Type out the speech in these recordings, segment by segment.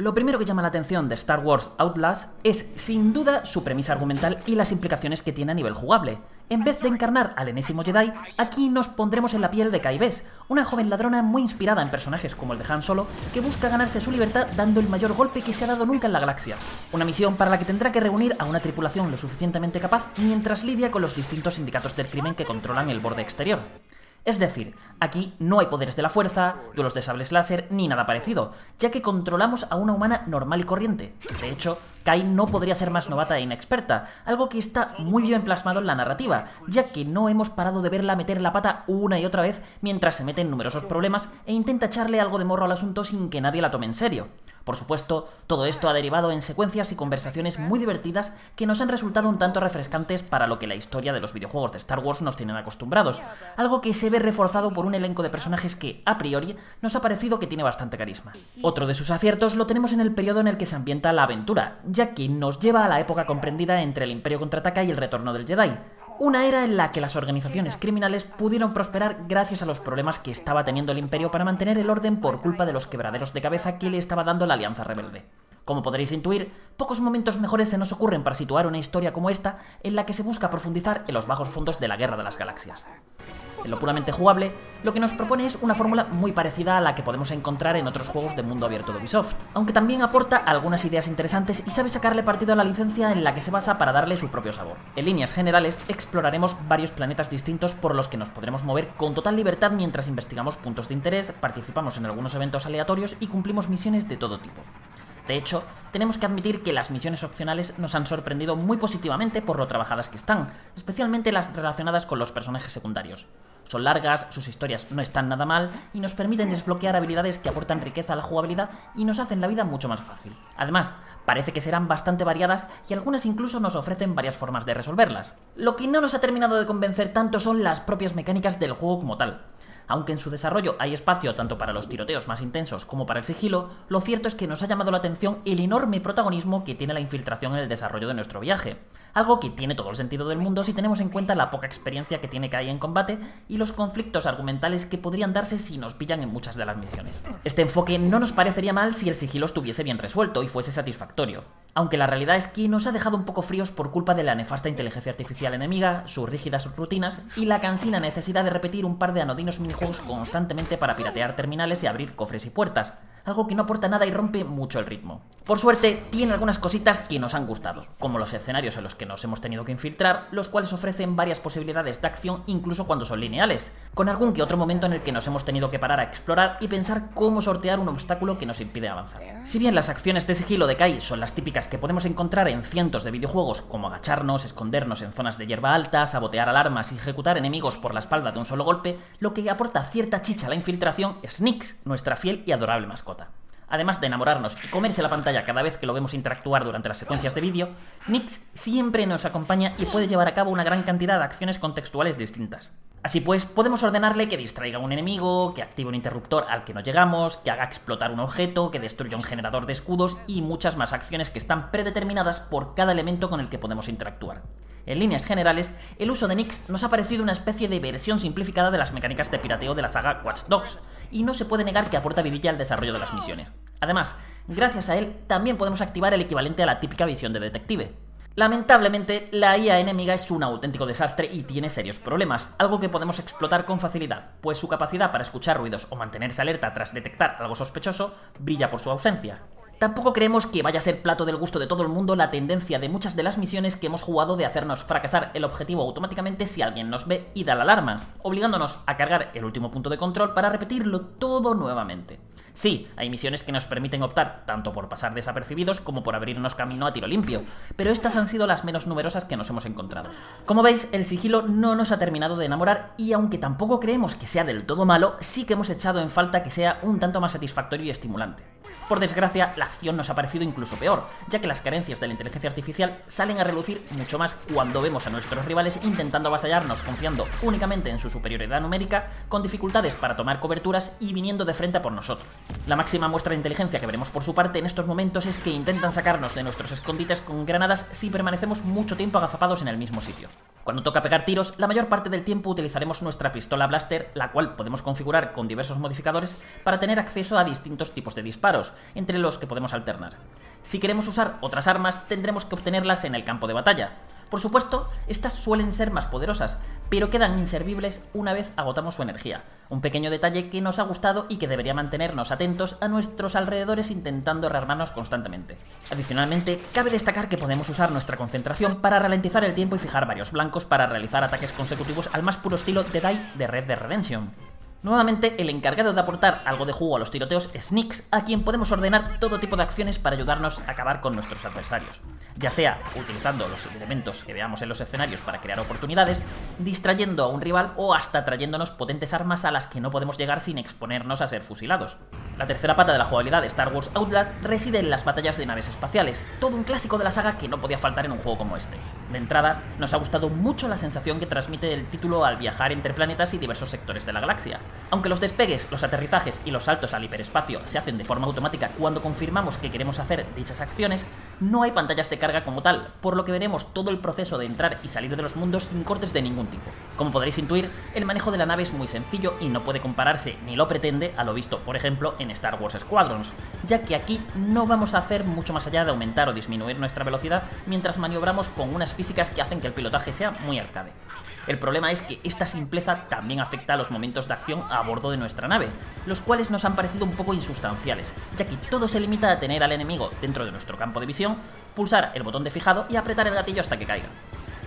Lo primero que llama la atención de Star Wars Outlast es sin duda su premisa argumental y las implicaciones que tiene a nivel jugable. En vez de encarnar al enésimo Jedi, aquí nos pondremos en la piel de Kai una joven ladrona muy inspirada en personajes como el de Han Solo, que busca ganarse su libertad dando el mayor golpe que se ha dado nunca en la galaxia. Una misión para la que tendrá que reunir a una tripulación lo suficientemente capaz mientras lidia con los distintos sindicatos del crimen que controlan el borde exterior. Es decir, aquí no hay poderes de la fuerza, duelos de sables láser ni nada parecido, ya que controlamos a una humana normal y corriente. De hecho, Kai no podría ser más novata e inexperta, algo que está muy bien plasmado en la narrativa, ya que no hemos parado de verla meter la pata una y otra vez mientras se mete en numerosos problemas e intenta echarle algo de morro al asunto sin que nadie la tome en serio. Por supuesto, todo esto ha derivado en secuencias y conversaciones muy divertidas que nos han resultado un tanto refrescantes para lo que la historia de los videojuegos de Star Wars nos tienen acostumbrados, algo que se ve reforzado por un elenco de personajes que, a priori, nos ha parecido que tiene bastante carisma. Otro de sus aciertos lo tenemos en el periodo en el que se ambienta la aventura, ya que nos lleva a la época comprendida entre el Imperio contraataca y el retorno del Jedi, una era en la que las organizaciones criminales pudieron prosperar gracias a los problemas que estaba teniendo el imperio para mantener el orden por culpa de los quebraderos de cabeza que le estaba dando la alianza rebelde. Como podréis intuir, pocos momentos mejores se nos ocurren para situar una historia como esta en la que se busca profundizar en los bajos fondos de la Guerra de las Galaxias. En lo puramente jugable, lo que nos propone es una fórmula muy parecida a la que podemos encontrar en otros juegos de mundo abierto de Ubisoft, aunque también aporta algunas ideas interesantes y sabe sacarle partido a la licencia en la que se basa para darle su propio sabor. En líneas generales, exploraremos varios planetas distintos por los que nos podremos mover con total libertad mientras investigamos puntos de interés, participamos en algunos eventos aleatorios y cumplimos misiones de todo tipo. De hecho, tenemos que admitir que las misiones opcionales nos han sorprendido muy positivamente por lo trabajadas que están, especialmente las relacionadas con los personajes secundarios. Son largas, sus historias no están nada mal y nos permiten desbloquear habilidades que aportan riqueza a la jugabilidad y nos hacen la vida mucho más fácil. Además, parece que serán bastante variadas y algunas incluso nos ofrecen varias formas de resolverlas. Lo que no nos ha terminado de convencer tanto son las propias mecánicas del juego como tal. Aunque en su desarrollo hay espacio tanto para los tiroteos más intensos como para el sigilo, lo cierto es que nos ha llamado la atención el enorme protagonismo que tiene la infiltración en el desarrollo de nuestro viaje. Algo que tiene todo el sentido del mundo si tenemos en cuenta la poca experiencia que tiene Kai en combate y los conflictos argumentales que podrían darse si nos pillan en muchas de las misiones. Este enfoque no nos parecería mal si el sigilo estuviese bien resuelto y fuese satisfactorio, aunque la realidad es que nos ha dejado un poco fríos por culpa de la nefasta inteligencia artificial enemiga, sus rígidas rutinas y la cansina necesidad de repetir un par de anodinos minijuegos constantemente para piratear terminales y abrir cofres y puertas, algo que no aporta nada y rompe mucho el ritmo. Por suerte, tiene algunas cositas que nos han gustado, como los escenarios en los que nos hemos tenido que infiltrar, los cuales ofrecen varias posibilidades de acción incluso cuando son lineales, con algún que otro momento en el que nos hemos tenido que parar a explorar y pensar cómo sortear un obstáculo que nos impide avanzar. Si bien las acciones de sigilo de Kai son las típicas que podemos encontrar en cientos de videojuegos, como agacharnos, escondernos en zonas de hierba alta, sabotear alarmas y ejecutar enemigos por la espalda de un solo golpe, lo que aporta cierta chicha a la infiltración es Nix, nuestra fiel y adorable mascota. Además de enamorarnos y comerse la pantalla cada vez que lo vemos interactuar durante las secuencias de vídeo, Nix siempre nos acompaña y puede llevar a cabo una gran cantidad de acciones contextuales distintas. Así pues, podemos ordenarle que distraiga a un enemigo, que active un interruptor al que no llegamos, que haga explotar un objeto, que destruya un generador de escudos y muchas más acciones que están predeterminadas por cada elemento con el que podemos interactuar. En líneas generales, el uso de Nix nos ha parecido una especie de versión simplificada de las mecánicas de pirateo de la saga Watch Dogs, y no se puede negar que aporta vidilla al desarrollo de las misiones. Además, gracias a él también podemos activar el equivalente a la típica visión de detective. Lamentablemente, la IA enemiga es un auténtico desastre y tiene serios problemas, algo que podemos explotar con facilidad, pues su capacidad para escuchar ruidos o mantenerse alerta tras detectar algo sospechoso brilla por su ausencia. Tampoco creemos que vaya a ser plato del gusto de todo el mundo la tendencia de muchas de las misiones que hemos jugado de hacernos fracasar el objetivo automáticamente si alguien nos ve y da la alarma, obligándonos a cargar el último punto de control para repetirlo todo nuevamente. Sí, hay misiones que nos permiten optar tanto por pasar desapercibidos como por abrirnos camino a tiro limpio, pero estas han sido las menos numerosas que nos hemos encontrado. Como veis, el sigilo no nos ha terminado de enamorar y aunque tampoco creemos que sea del todo malo, sí que hemos echado en falta que sea un tanto más satisfactorio y estimulante. Por desgracia, la acción nos ha parecido incluso peor, ya que las carencias de la inteligencia artificial salen a relucir mucho más cuando vemos a nuestros rivales intentando avasallarnos confiando únicamente en su superioridad numérica, con dificultades para tomar coberturas y viniendo de frente a por nosotros. La máxima muestra de inteligencia que veremos por su parte en estos momentos es que intentan sacarnos de nuestros escondites con granadas si permanecemos mucho tiempo agazapados en el mismo sitio. Cuando toca pegar tiros, la mayor parte del tiempo utilizaremos nuestra pistola blaster, la cual podemos configurar con diversos modificadores para tener acceso a distintos tipos de disparos, entre los que podemos alternar. Si queremos usar otras armas, tendremos que obtenerlas en el campo de batalla. Por supuesto, estas suelen ser más poderosas, pero quedan inservibles una vez agotamos su energía. Un pequeño detalle que nos ha gustado y que debería mantenernos atentos a nuestros alrededores intentando rearmarnos constantemente. Adicionalmente, cabe destacar que podemos usar nuestra concentración para ralentizar el tiempo y fijar varios blancos para realizar ataques consecutivos al más puro estilo de Die de Red Dead Redemption. Nuevamente, el encargado de aportar algo de jugo a los tiroteos es Nix, a quien podemos ordenar todo tipo de acciones para ayudarnos a acabar con nuestros adversarios, ya sea utilizando los elementos que veamos en los escenarios para crear oportunidades, distrayendo a un rival o hasta trayéndonos potentes armas a las que no podemos llegar sin exponernos a ser fusilados. La tercera pata de la jugabilidad de Star Wars Outlast reside en las batallas de naves espaciales, todo un clásico de la saga que no podía faltar en un juego como este. De entrada, nos ha gustado mucho la sensación que transmite el título al viajar entre planetas y diversos sectores de la galaxia. Aunque los despegues, los aterrizajes y los saltos al hiperespacio se hacen de forma automática cuando confirmamos que queremos hacer dichas acciones, no hay pantallas de carga como tal, por lo que veremos todo el proceso de entrar y salir de los mundos sin cortes de ningún tipo. Como podréis intuir, el manejo de la nave es muy sencillo y no puede compararse, ni lo pretende, a lo visto, por ejemplo, en Star Wars Squadrons, ya que aquí no vamos a hacer mucho más allá de aumentar o disminuir nuestra velocidad mientras maniobramos con unas físicas que hacen que el pilotaje sea muy arcade. El problema es que esta simpleza también afecta a los momentos de acción a bordo de nuestra nave, los cuales nos han parecido un poco insustanciales, ya que todo se limita a tener al enemigo dentro de nuestro campo de visión, pulsar el botón de fijado y apretar el gatillo hasta que caiga.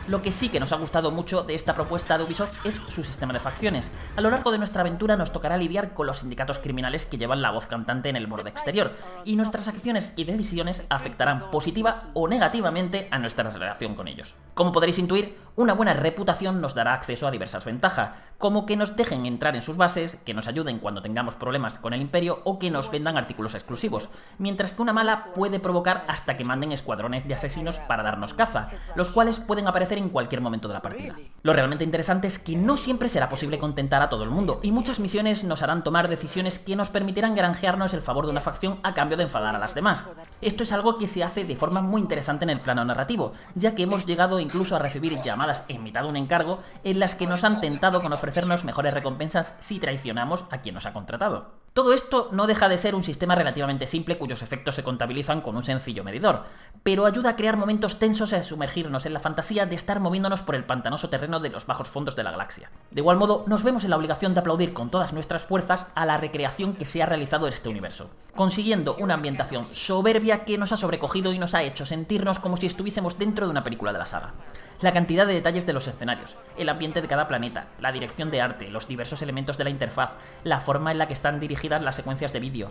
Lo que sí que nos ha gustado mucho de esta propuesta de Ubisoft es su sistema de facciones. A lo largo de nuestra aventura nos tocará lidiar con los sindicatos criminales que llevan la voz cantante en el borde exterior, y nuestras acciones y decisiones afectarán positiva o negativamente a nuestra relación con ellos. Como podréis intuir, una buena reputación nos dará acceso a diversas ventajas, como que nos dejen entrar en sus bases, que nos ayuden cuando tengamos problemas con el imperio o que nos vendan artículos exclusivos, mientras que una mala puede provocar hasta que manden escuadrones de asesinos para darnos caza, los cuales pueden aparecer en cualquier momento de la partida. Lo realmente interesante es que no siempre será posible contentar a todo el mundo, y muchas misiones nos harán tomar decisiones que nos permitirán granjearnos el favor de una facción a cambio de enfadar a las demás. Esto es algo que se hace de forma muy interesante en el plano narrativo, ya que hemos llegado incluso a recibir llamadas en mitad de un encargo en las que nos han tentado con ofrecernos mejores recompensas si traicionamos a quien nos ha contratado. Todo esto no deja de ser un sistema relativamente simple cuyos efectos se contabilizan con un sencillo medidor, pero ayuda a crear momentos tensos y a sumergirnos en la fantasía de estar moviéndonos por el pantanoso terreno de los bajos fondos de la galaxia. De igual modo, nos vemos en la obligación de aplaudir con todas nuestras fuerzas a la recreación que se ha realizado este universo, consiguiendo una ambientación soberbia que nos ha sobrecogido y nos ha hecho sentirnos como si estuviésemos dentro de una película de la saga la cantidad de detalles de los escenarios, el ambiente de cada planeta, la dirección de arte, los diversos elementos de la interfaz, la forma en la que están dirigidas las secuencias de vídeo,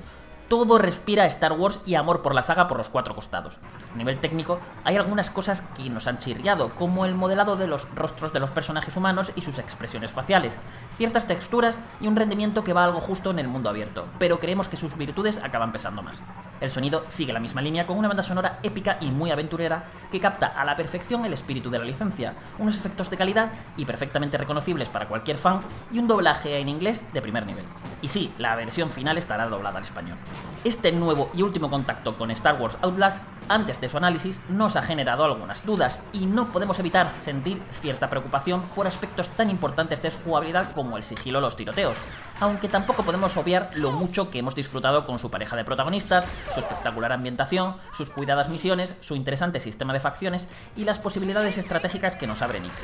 todo respira Star Wars y amor por la saga por los cuatro costados. A nivel técnico, hay algunas cosas que nos han chirriado, como el modelado de los rostros de los personajes humanos y sus expresiones faciales, ciertas texturas y un rendimiento que va algo justo en el mundo abierto, pero creemos que sus virtudes acaban pesando más. El sonido sigue la misma línea con una banda sonora épica y muy aventurera que capta a la perfección el espíritu de la licencia, unos efectos de calidad y perfectamente reconocibles para cualquier fan y un doblaje en inglés de primer nivel. Y sí, la versión final estará doblada al español. Este nuevo y último contacto con Star Wars Outlast, antes de su análisis, nos ha generado algunas dudas y no podemos evitar sentir cierta preocupación por aspectos tan importantes de su jugabilidad como el sigilo o los tiroteos, aunque tampoco podemos obviar lo mucho que hemos disfrutado con su pareja de protagonistas, su espectacular ambientación, sus cuidadas misiones, su interesante sistema de facciones y las posibilidades estratégicas que nos abre Nix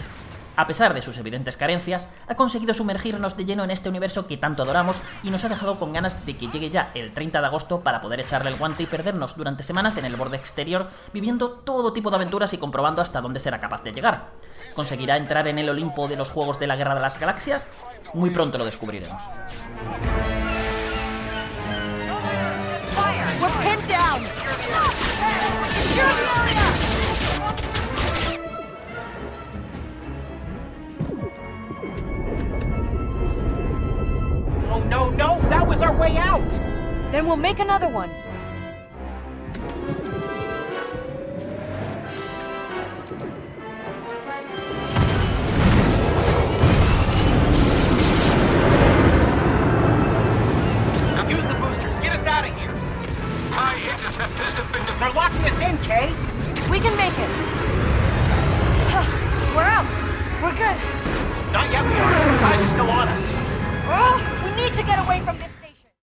a pesar de sus evidentes carencias, ha conseguido sumergirnos de lleno en este universo que tanto adoramos y nos ha dejado con ganas de que llegue ya el 30 de agosto para poder echarle el guante y perdernos durante semanas en el borde exterior, viviendo todo tipo de aventuras y comprobando hasta dónde será capaz de llegar. ¿Conseguirá entrar en el Olimpo de los Juegos de la Guerra de las Galaxias? Muy pronto lo descubriremos. Was our way out! Then we'll make another one.